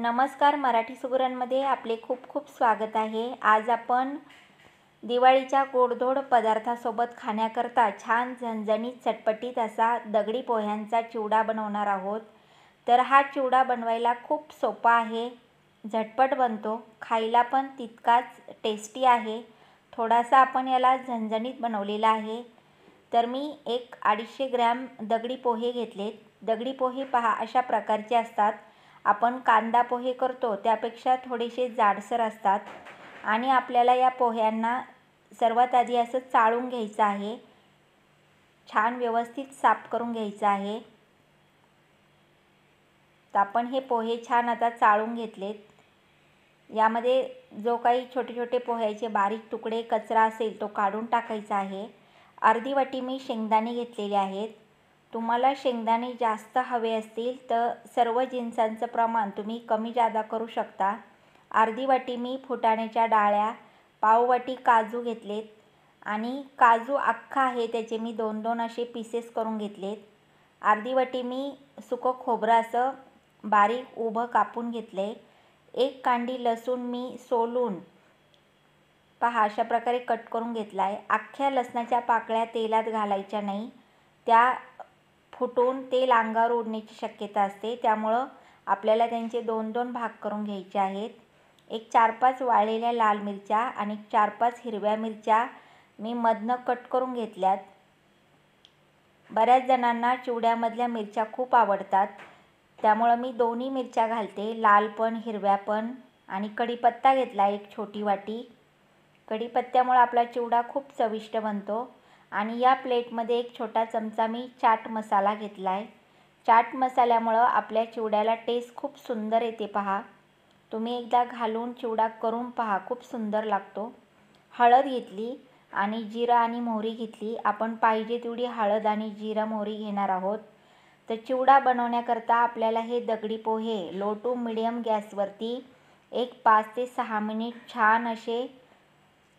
नमस्कार मराठी सुगरांमध्ये आपले खूप खूप स्वागत आहे. आज आपण दिवाळीच्या गोडधोड पदार्थासोबत खाण्याकरता छान झणझणीत चटपटीत असा दगडी पोह्यांचा चिवडा बनवणार आहोत. तर हा चिवडा बनवायला खूप सोपा आहे झटपट बनतो खायला पण तितकाच टेस्टी आहे. थोडासा आपण याला झणझणीत बनवलेला आहे. तर मी एक अडीचशे ग्रॅम दगडी पोहे घेतलेत. दगडी पोहे पहा अशा प्रकारचे असतात. आपण कांदा पोहे करतो त्यापेक्षा थोडेसे जाडसर असतात. आणि आपल्याला या पोह्यांना सर्वात आधी असं चाळून घ्यायचं आहे. छान व्यवस्थित साफ करून घ्यायचं आहे. तर आपण हे पोहे छान आता चाळून घेतलेत. यामध्ये जो काही छोटे छोटे पोह्याचे बारीक तुकडे कचरा असेल तो काढून टाकायचा आहे. अर्धी वाटी मी शेंगदाणे घेतलेले आहेत. तुम्हाला शेंगदाणे जास्त हवे असतील तर सर्व जिन्सांचं प्रमाण तुम्ही कमी जादा करू शकता. अर्धी वाटी मी फुटाण्याच्या डाळ्या पाववाटी काजू घेतलेत आणि काजू अख्खा आहे त्याचे मी दोन दोन असे पीसेस करून घेतलेत. अर्धी वाटी मी सुकं खोबरं असं बारीक उभं कापून घेतले. एक कांडी लसूण मी सोलून पहा अशा प्रकारे कट करून घेतला आहे अख्ख्या लसणाच्या पाकळ्या तेलात घालायच्या नाही. त्या फुटून तेल अंगावर ओढण्याची शक्यता असते. त्यामुळं आपल्याला त्यांचे दोन दोन भाग करून घ्यायचे आहेत. एक चार पाच वाळलेल्या लाल मिरच्या आणि चार पाच हिरव्या मिरच्या मी मधनं कट करून घेतल्यात. बऱ्याच जणांना चिवड्यामधल्या मिरच्या खूप आवडतात. त्यामुळं मी दोन्ही मिरच्या घालते. लाल पण हिरव्या पण आणि कढीपत्ता घेतला एक छोटी वाटी. कढीपत्त्यामुळं आपला चिवडा खूप चविष्ट बनतो. आणि या प्लेटमध्ये एक छोटा चमचा मी चाट मसाला घेतला आहे. चाट मसाल्यामुळं आपल्या चिवड्याला टेस्ट खूप सुंदर येते पहा. तुम्ही एकदा घालून चिवडा करून पहा खूप सुंदर लागतो. हळद घेतली आणि जिरं आणि मोहरी घेतली. आपण पाहिजे तेवढी हळद आणि जिरा मोहरी घेणार आहोत. तर चिवडा बनवण्याकरता आपल्याला हे दगडी पोहे लो टू मिडियम गॅसवरती एक पाच ते सहा मिनिट छान असे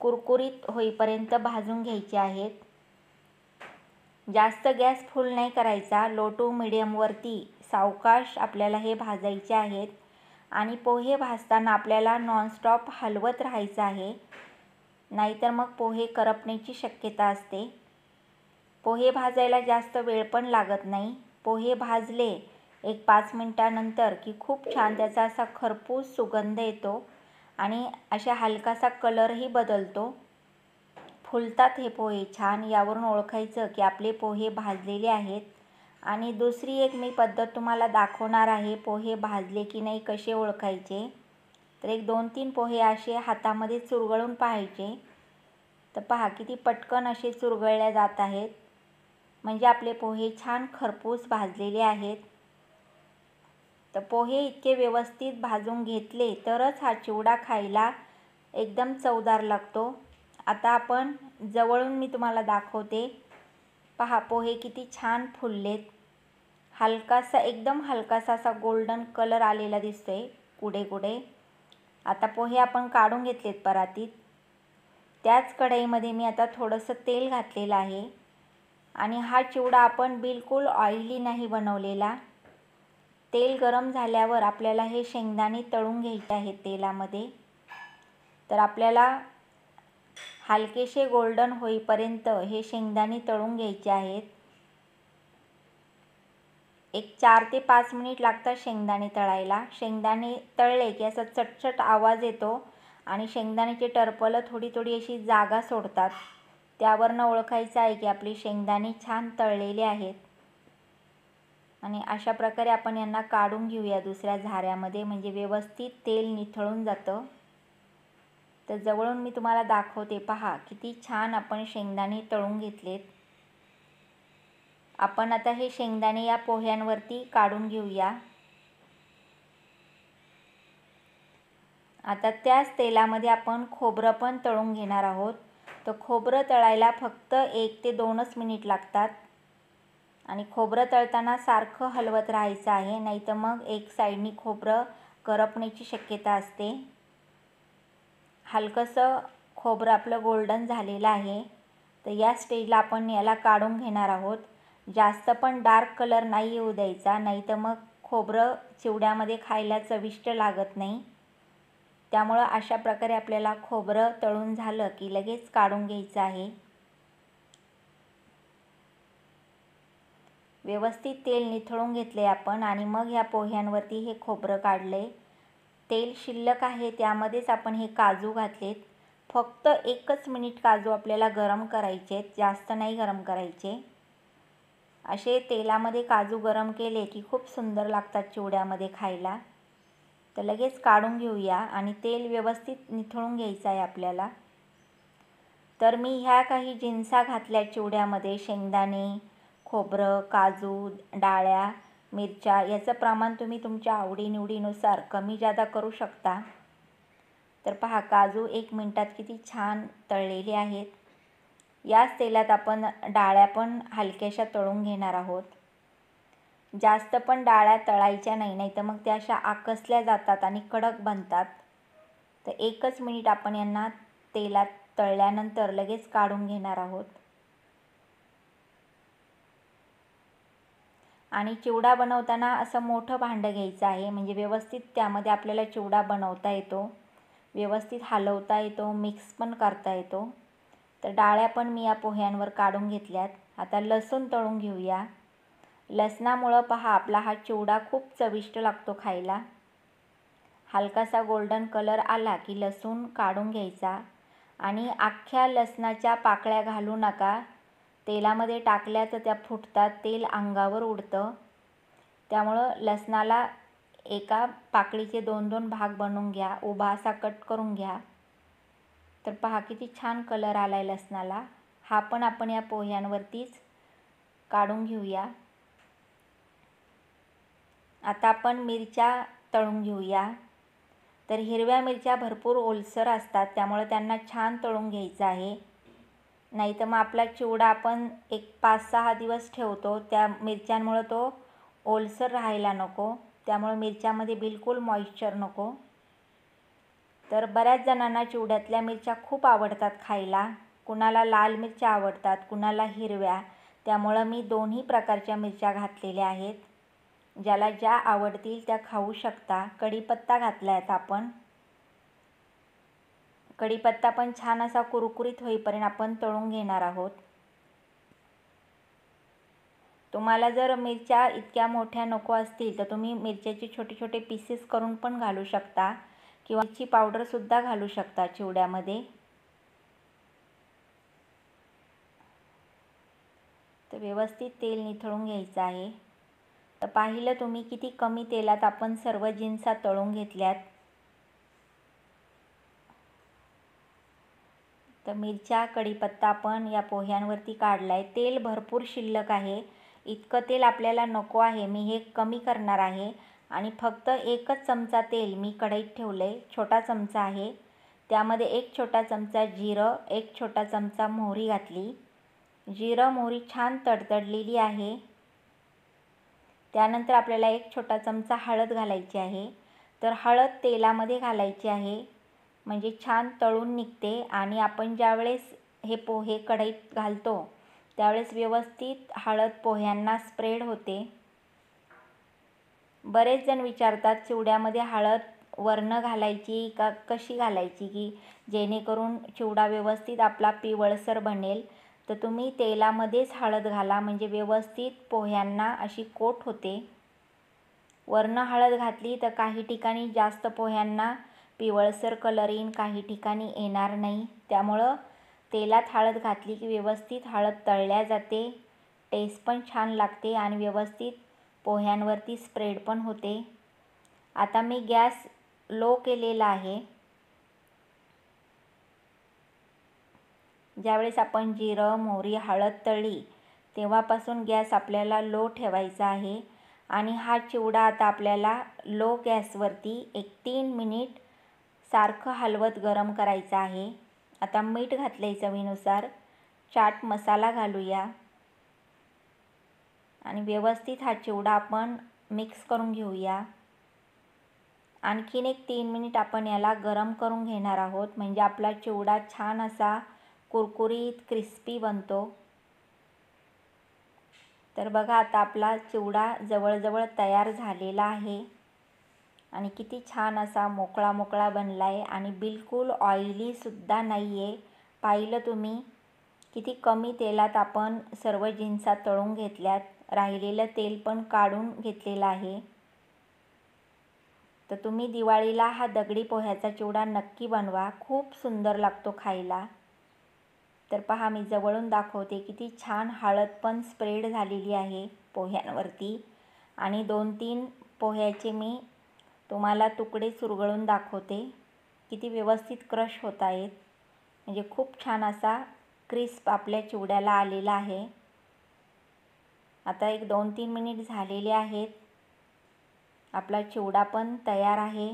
कुरकुरीत होईपर्यंत भाजून घ्यायचे आहेत. जास्त गॅस फुल नाही करायचा लो टू मिडियमवरती सावकाश आपल्याला हे भाजायचे आहेत आणि पोहे भाजताना आपल्याला नॉनस्टॉप हलवत राहायचं आहे. नाहीतर मग पोहे करपण्याची शक्यता असते. पोहे भाजायला जास्त वेळ पण लागत नाही. पोहे भाजले एक पाच मिनटानंतर की खूप छान त्याचा असा खरपूस सुगंध येतो आणि अशा हलकासा कलरही बदलतो. फुलतात हे पोहे. छान यावरून ओळखायचं की आपले पोहे भाजलेले आहेत. आणि दुसरी एक मी पद्धत तुम्हाला दाखवणार आहे पोहे भाजले की नाही कसे ओळखायचे. तर एक दोन तीन पोहे असे हातामध्ये चुरगळून पाहायचे. तर पहा किती पटकन असे चुरगळल्या जात आहेत. म्हणजे आपले पोहे छान खरपूस भाजलेले आहेत. तर पोहे इतके व्यवस्थित भाजून घेतले तरच हा चिवडा खायला एकदम चवदार लागतो. आता आपण जवळून मी तुम्हाला दाखवते. पहा पोहे किती छान फुललेत. हलकासा एकदम हलकासा असा गोल्डन कलर आलेला दिसतोय कुडे कुडे. आता पोहे आपण काढून घेतलेत परातीत. त्याच कढईमध्ये मी आता थोडंसं तेल घातलेलं आहे. आणि हा चिवडा आपण बिलकुल ऑइली नाही बनवलेला. तेल गरम झाल्यावर आपल्याला हे शेंगदाणे तळून घ्यायचे आहेत तेलामध्ये. तर आपल्याला हलकेसे गोल्डन होईपर्यंत हे शेंगदाणे तळून घ्यायचे आहेत. एक चार ते पाच मिनिट लागतात शेंगदाणे तळायला. शेंगदाणे तळले की असा चटचट आवाज येतो आणि शेंगदाण्याची टरपलं थोडी थोडी अशी जागा सोडतात. त्यावरनं ओळखायचं आहे की आपली शेंगदाणे छान तळलेले आहेत. आणि अशा प्रकारे आपण यांना काढून घेऊया दुसऱ्या झाऱ्यामध्ये. म्हणजे व्यवस्थित तेल निथळून जातं. तर जवळून मी तुम्हाला दाखवते. पहा किती छान आपण शेंगदाणे तळून घेतलेत. आपण आता हे शेंगदाणे या पोह्यांवरती काढून घेऊया. आता त्याच तेलामध्ये आपण खोबरं पण तळून घेणार आहोत. तर खोबरं तळायला फक्त एक ते दोनच मिनिट लागतात. आणि खोबरं तळताना सारखं हलवत राहायचं आहे नाही तर मग एक साईडनी खोबरं करपण्याची शक्यता असते. हलकंसं खोबरं आपलं गोल्डन झालेलं आहे. तर या स्टेजला आपण याला काढून घेणार आहोत. जास्त पण डार्क कलर नाही येऊ द्यायचा नाही तर मग खोबरं चिवड्यामध्ये खायला चविष्ट लागत नाही. त्यामुळं अशा प्रकारे आपल्याला खोबरं तळून झालं की लगेच काढून घ्यायचं आहे. व्यवस्थित तेल निथळून घेतले आपण आणि मग ह्या पोह्यांवरती हे खोबरं काढले तेल शिल्लक आहे त्यामध्येच आपण हे काजू घातलेत. फक्त एकच मिनिट काजू आपल्याला गरम करायचे आहेत जास्त नाही गरम करायचे. असे तेलामध्ये काजू गरम केले की खूप सुंदर लागतात चिवड्यामध्ये खायला. तर लगेच काढून घेऊया आणि तेल व्यवस्थित निथळून घ्यायचं आहे आपल्याला. तर मी ह्या काही जिन्सा घातल्या चिवड्यामध्ये शेंगदाणे खोबरं काजू डाळ्या. मिरच्या याचं प्रमाण तुम्ही तुमच्या आवडीनिवडीनुसार कमी जादा करू शकता. तर पहा काजू एक मिनटात किती छान तळलेले आहेत. याच तेलात आपण डाळ्या पण हलक्याशा तळून घेणार आहोत. जास्त पण डाळ्या तळायच्या नाही नाही तर मग त्या अशा आकसल्या जातात आणि कडक बनतात. तर एकच मिनिट आपण यांना तेलात तळल्यानंतर लगेच काढून घेणार आहोत. आणि चिवडा बनवताना असं मोठं भांडं घ्यायचं आहे. म्हणजे व्यवस्थित त्यामध्ये आपल्याला चिवडा बनवता येतो. व्यवस्थित हलवता येतो. मिक्स पण करता येतो. तर डाळ्या पण मी या पोह्यांवर काढून घेतल्यात. आता लसूण तळून घेऊया. लसणामुळं पहा आपला हा चिवडा खूप चविष्ट लागतो खायला. हलकासा गोल्डन कलर आला की लसूण काढून घ्यायचा. आणि अख्ख्या लसणाच्या पाकळ्या घालू नका. तेलामध्ये टाकल्या तर त्या फुटतात तेल अंगावर उडतं. त्यामुळं लसणाला एका पाकळीचे दोन दोन भाग बनवून घ्या उभा असा कट करून घ्या. तर पहा किती छान कलर आला आहे लसणाला. हा पण आपण या पोह्यांवरतीच काढून घेऊया. आता आपण मिरच्या तळून घेऊया. तर हिरव्या मिरच्या भरपूर ओलसर असतात त्यामुळे त्यांना छान तळून घ्यायचं आहे. नाही तर मग आपला चिवडा आपण एक पाच सहा दिवस ठेवतो. त्या मिरच्यांमुळं तो ओलसर राहायला नको. त्यामुळे मिरच्यामध्ये बिलकुल मॉइश्चर नको. तर बऱ्याच जणांना चिवड्यातल्या मिरच्या खूप आवडतात खायला. कुणाला लाल मिरच्या आवडतात कुणाला हिरव्या. त्यामुळं मी दोन्ही प्रकारच्या मिरच्या घातलेल्या आहेत. ज्याला ज्या आवडतील त्या खाऊ शकता. कढीपत्ता घातला आहेत आपण. कढीपत्ता पण छान असा कुरकुरीत होईपर्यंत आपण तळून घेणार आहोत. तुम्हाला जर मिरच्या इतक्या मोठ्या नको असतील तर तुम्ही मिरच्याचे छोटे छोटे पीसेस करून पण घालू शकता किंवा मिरची पावडरसुद्धा घालू शकता चिवड्यामध्ये. तर व्यवस्थित तेल निथळून घ्यायचं आहे. तर पाहिलं तुम्ही किती कमी तेलात आपण सर्व जिन्सा तळून घेतल्यात. तर मिरच्या कढीपत्ता पण या पोह्यांवरती काढला आहे तेल भरपूर शिल्लक आहे. इतकं तेल आपल्याला नको आहे. मी हे कमी करणार आहे. आणि फक्त एकच चमचा तेल मी कढईत ठेवलं आहे छोटा चमचा आहे. त्यामध्ये एक छोटा चमचा जिरं एक छोटा चमचा मोहरी घातली. जिरं मोहरी छान तडतडलेली आहे. त्यानंतर आपल्याला एक छोटा चमचा हळद घालायची आहे. तर हळद तेलामध्ये घालायची आहे. म्हणजे छान तळून निघते आणि आपण ज्यावेळेस हे पोहे कढईत घालतो त्यावेळेस व्यवस्थित हळद पोह्यांना स्प्रेड होते. बरेच जण विचारतात चिवड्यामध्ये हळद वर्ण घालायची का कशी घालायची? की जेणेकरून चिवडा व्यवस्थित आपला पिवळसर बनेल. तर तुम्ही तेलामध्येच हळद घाला म्हणजे व्यवस्थित पोह्यांना अशी कोट होते. वर्ण हळद घातली तर काही ठिकाणी जास्त पोह्यांना पिवळसर कलर येईन काही ठिकाणी येणार नाही. त्यामुळं तेलात हळद घातली की व्यवस्थित हळद तळल्या जाते. टेस्ट पण छान लागते आणि व्यवस्थित पोह्यांवरती स्प्रेड पण होते. आता मी गॅस लो केलेला आहे. ज्यावेळेस आपण जिरं मोहरी हळद तळली तेव्हापासून गॅस आपल्याला लो ठेवायचा आहे. आणि हा चिवडा आता आपल्याला लो गॅसवरती एक तीन मिनिट सारखं हलवत गरम करायचं आहे. आता मीठ घातलं आहे चवीनुसार. चाट मसाला घालूया. आणि व्यवस्थित हा चिवडा आपण मिक्स करून घेऊया. आणखीन एक तीन मिनिट आपण याला गरम करून घेणार आहोत. म्हणजे आपला चिवडा छान असा कुरकुरीत क्रिस्पी बनतो. तर बघा आता आपला चिवडा जवळजवळ तयार झालेला आहे. आणि किती छान असा मोकळा मोकळा बनला आहे आणि बिलकुल ऑइलीसुद्धा नाही आहे पाहिलं तुम्ही? किती कमी तेलात आपण सर्व जिन्सा तळून घेतल्यात. राहिलेलं तेल पण काढून घेतलेलं आहे. तर तुम्ही दिवाळीला हा दगडी पोह्याचा चिवडा नक्की बनवा. खूप सुंदर लागतो खायला. तर पहा मी जवळून दाखवते किती छान हळद पण स्प्रेड झालेली आहे पोह्यांवरती. आणि दोन तीन पोह्याचे मी तुम्हाला तुकडे चुरगळून दाखवते. किती व्यवस्थित क्रश होत आहेत. म्हणजे खूप छान असा क्रिस्प आपल्या चिवड्याला आलेला आहे. आता एक दोन तीन मिनिट झालेले आहेत. आपला चिवडा पण तयार आहे.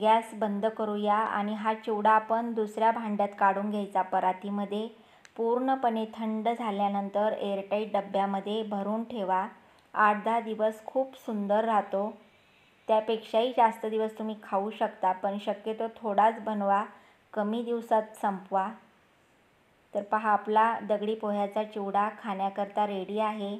गॅस बंद करूया आणि हा चिवडा आपण दुसऱ्या भांड्यात काढून घ्यायचा परातीमध्ये. पूर्णपणे थंड झाल्यानंतर एअरटाईट डब्यामध्ये भरून ठेवा. आठ दहा दिवस खूप सुंदर राहतो. त्यापेक्षाही जास्त दिवस तुम्ही खाऊ शकता पण शक्यतो थोडाच बनवा कमी दिवसात संपवा. तर पहा आपला दगडी पोह्याचा चिवडा खाण्याकरता रेडी आहे.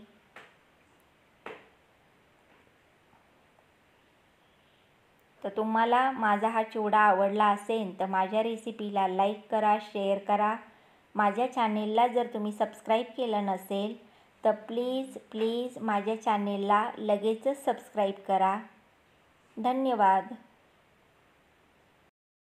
तर तुम्हाला माझा हा चिवडा आवडला असेल तर माझ्या रेसिपीला लाईक करा शेअर करा. माझ्या चॅनेलला जर तुम्ही सबस्क्राईब केलं नसेल तर प्लीज प्लीज माझ्या चॅनेलला लगेचच सबस्क्राईब करा. धन्यवाद.